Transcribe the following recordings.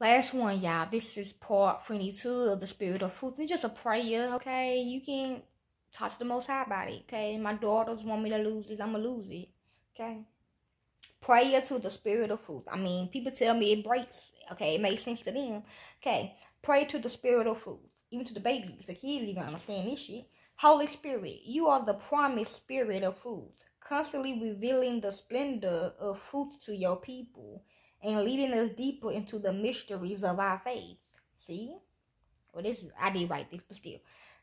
Last one, y'all. This is part 22 of the Spirit of Truth. It's just a prayer, okay? You can talk to the Most High about it, okay? My daughters want me to lose this. I'm going to lose it, okay? Prayer to the Spirit of Truth. I mean, people tell me it breaks, okay? It makes sense to them, okay? Pray to the Spirit of Truth. Even to the babies, the kids even understand this shit. Holy Spirit, you are the promised Spirit of Truth, constantly revealing the splendor of truth to your people and leading us deeper into the mysteries of our faith. See? Well, this is, I did write this, but still.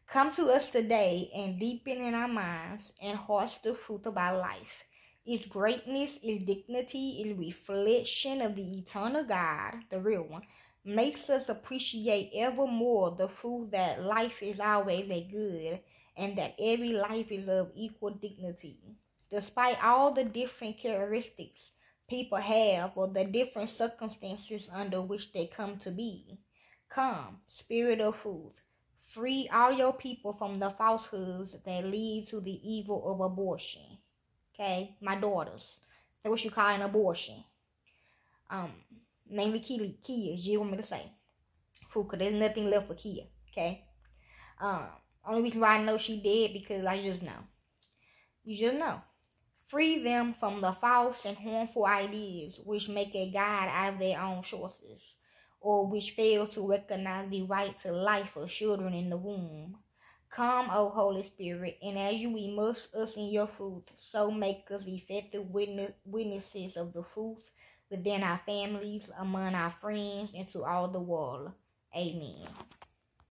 Come to us today and deepen in our minds and hearts the truth our life. Its greatness, its dignity, its reflection of the eternal God, the real one, makes us appreciate ever more the truth that life is always a good and that every life is of equal dignity. Despite all the different characteristics people have or the different circumstances under which they come to be. Come, Spirit of truth, free all your people from the falsehoods that lead to the evil of abortion. Okay, my daughters. That's what you call an abortion. Um, mainly Kia, Kia, you want me to say. Fool, cause there's nothing left for Kia. Okay. Um, only reason why I know she did because I just know. You just know. Free them from the false and harmful ideas which make a God out of their own choices, or which fail to recognize the right to life of children in the womb. Come, O Holy Spirit, and as you immerse us in your truth, so make us effective witness, witnesses of the truth within our families, among our friends, and to all the world. Amen.